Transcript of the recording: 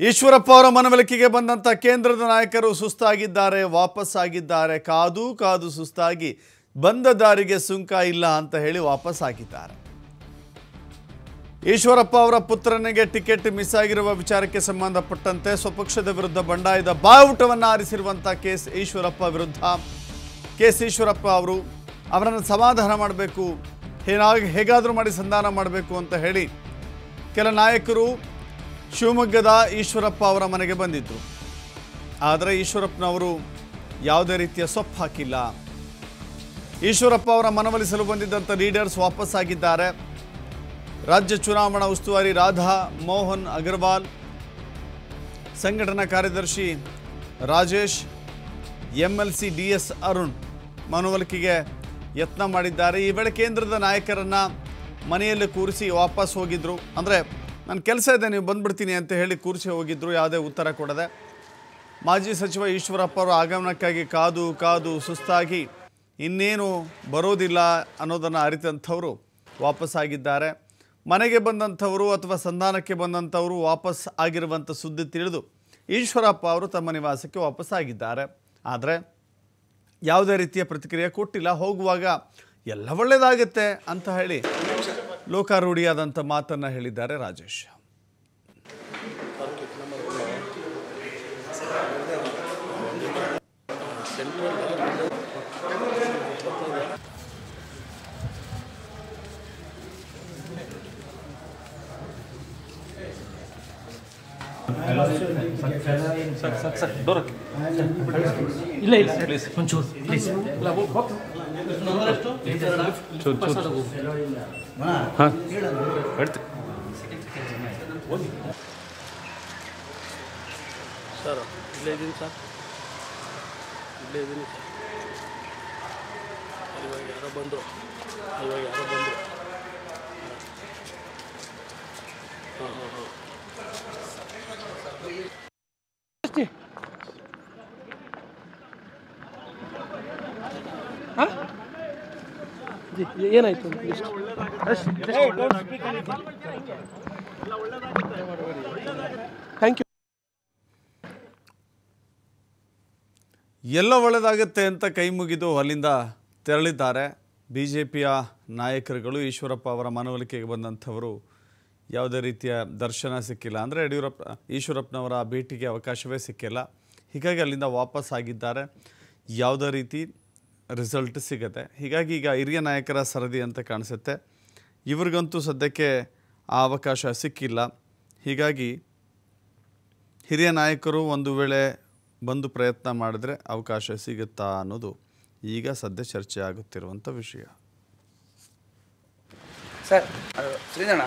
ಈಶ್ವರಪ್ಪ ಅವರ ಮನವೊಲಿಕೆಗೆ ಬಂದಂಥ ಕೇಂದ್ರದ ನಾಯಕರು ಸುಸ್ತಾಗಿದ್ದಾರೆ ವಾಪಸ್ ಆಗಿದ್ದಾರೆ ಕಾದು ಕಾದು ಸುಸ್ತಾಗಿ ಬಂದ ದಾರಿಗೆ ಸುಂಕ ಇಲ್ಲ ಅಂತ ಹೇಳಿ ವಾಪಸ್ ಆಗಿದ್ದಾರೆ ಈಶ್ವರಪ್ಪ ಅವರ ಪುತ್ರನಿಗೆ ಟಿಕೆಟ್ ಮಿಸ್ ಆಗಿರುವ ವಿಚಾರಕ್ಕೆ ಸಂಬಂಧಪಟ್ಟಂತೆ ಸ್ವಪಕ್ಷದ ವಿರುದ್ಧ ಬಂಡಾಯದ ಬಾವುಟವನ್ನು ಆರಿಸಿರುವಂಥ ಕೆಎಸ್ ಈಶ್ವರಪ್ಪ ವಿರುದ್ಧ. ಕೆಎಸ್ ಈಶ್ವರಪ್ಪ ಅವರು ಅವರನ್ನು ಸಮಾಧಾನ ಮಾಡಬೇಕು ಹೇಗಾದರೂ ಮಾಡಿ ಸಂಧಾನ ಮಾಡಬೇಕು ಅಂತ ಹೇಳಿ ಕೆಲ ನಾಯಕರು ಶಿವಮೊಗ್ಗದ ಈಶ್ವರಪ್ಪ ಅವರ ಮನೆಗೆ ಬಂದಿದ್ದರು ಆದರೆ ಈಶ್ವರಪ್ಪನವರು ಯಾವುದೇ ರೀತಿಯ ಸೊಪ್ಪು ಹಾಕಿಲ್ಲ. ಈಶ್ವರಪ್ಪ ಅವರ ಮನವೊಲಿಸಲು ಬಂದಿದ್ದಂಥ ಲೀಡರ್ಸ್ ವಾಪಸ್ ಆಗಿದ್ದಾರೆ ರಾಜ್ಯ ಚುನಾವಣಾ ಉಸ್ತುವಾರಿ ರಾಧಾ ಮೋಹನ್ ಅಗರ್ವಾಲ್, ಸಂಘಟನಾ ಕಾರ್ಯದರ್ಶಿ Rajesh M L C D S Arun ಮನವೊಲಿಕೆಗೆ ಯತ್ನ ಮಾಡಿದ್ದಾರೆ. ಈ ವೇಳೆ ಕೇಂದ್ರದ ನಾಯಕರನ್ನು ಮನೆಯಲ್ಲಿ ಕೂರಿಸಿ ವಾಪಸ್ ಹೋಗಿದ್ರು. ಅಂದರೆ ನನ್ನ ಕೆಲಸ ಇದೆ, ನೀವು ಬಂದ್ಬಿಡ್ತೀನಿ ಅಂತ ಹೇಳಿ ಕೂರಿಸಿ ಹೋಗಿದ್ದರು ಯಾವುದೇ ಉತ್ತರ ಕೊಡದೆ. ಮಾಜಿ ಸಚಿವ ಈಶ್ವರಪ್ಪ ಅವರ ಆಗಮನಕ್ಕಾಗಿ ಕಾದು ಕಾದು ಸುಸ್ತಾಗಿ ಇನ್ನೇನು ಬರೋದಿಲ್ಲ ಅನ್ನೋದನ್ನು ಅರಿತಂಥವರು ವಾಪಸ್ಸಾಗಿದ್ದಾರೆ. ಮನೆಗೆ ಬಂದಂಥವರು ಅಥವಾ ಸಂಧಾನಕ್ಕೆ ಬಂದಂಥವರು ವಾಪಸ್ ಆಗಿರುವಂಥ ಸುದ್ದಿ ತಿಳಿದು ಈಶ್ವರಪ್ಪ ಅವರು ತಮ್ಮ ನಿವಾಸಕ್ಕೆ ವಾಪಸ್ ಆಗಿದ್ದಾರೆ ಆದರೆ ಯಾವುದೇ ರೀತಿಯ ಪ್ರತಿಕ್ರಿಯೆ ಕೊಟ್ಟಿಲ್ಲ. ಹೋಗುವಾಗ ಎಲ್ಲ ಒಳ್ಳೆಯದಾಗುತ್ತೆ ಅಂತ ಹೇಳಿ. ಲೋಕಾರೂಢಿಯಾದಂಥ ಮಾತನ್ನು ಹೇಳಿದ್ದಾರೆ ರಾಜೇಶ್ ಇಲ್ಲ ಇಲ್ಲ ಪ್ಲೀಸ್ ಒಂಚೂರು ಪ್ಲೀಸ್ ಹಾಂ. ಹೇಳ್ತೀನಿ. ಸರ್ ಇಲ್ಲೇ ಇದ್ದೀನಿ ಸರ್. ಇಲ್ಲೇ ಇದ್ದೀನಿ ಸರ್. ಇವಾಗ ಯಾರೋ ಬಂದರು. ಇವಾಗ ಯಾರೋ ಬಂದರು. ಹಾಂ ಹಾಂ ಹಾಂ. ಏನಾಯ್ತು? ಥ್ಯಾಂಕ್ ಯು ಎಲ್ಲ ಒಳ್ಳೆಯದಾಗುತ್ತೆ ಅಂತ ಕೈ ಮುಗಿದು ಅಲ್ಲಿಂದ ತೆರಳಿದ್ದಾರೆ. ಬಿ ಜೆ ಪಿಯ ನಾಯಕರುಗಳು ಈಶ್ವರಪ್ಪ ಅವರ ಮನವೊಲಿಕೆಗೆ ಬಂದಂಥವರು ಯಾವುದೇ ರೀತಿಯ ದರ್ಶನ ಸಿಕ್ಕಿಲ್ಲ. ಅಂದರೆ ಯಡಿಯೂರಪ್ಪ, ಈಶ್ವರಪ್ಪನವರ ಭೇಟಿಗೆ ಅವಕಾಶವೇ ಸಿಕ್ಕಿಲ್ಲ. ಹೀಗಾಗಿ ಅಲ್ಲಿಂದ ವಾಪಸ್ ಆಗಿದ್ದಾರೆ. ಯಾವುದೇ ರೀತಿ ರಿಸಲ್ಟ್ ಸಿಗುತ್ತೆ. ಹೀಗಾಗಿ ಈಗ ಹಿರಿಯ ನಾಯಕರ ಸರದಿ ಅಂತ ಕಾಣಿಸುತ್ತೆ. ಇವ್ರಿಗಂತೂ ಸದ್ಯಕ್ಕೆ ಆ ಅವಕಾಶ ಸಿಕ್ಕಿಲ್ಲ. ಹೀಗಾಗಿ ಹಿರಿಯ ನಾಯಕರು ಒಂದು ವೇಳೆ ಬಂದು ಪ್ರಯತ್ನ ಮಾಡಿದ್ರೆ ಅವಕಾಶ ಸಿಗುತ್ತಾ ಅನ್ನೋದು ಈಗ ಸದ್ಯ ಚರ್ಚೆ ಆಗುತ್ತಿರುವಂಥ ವಿಷಯ. ಸರ್ ಶ್ರೀಧಣ್ಣ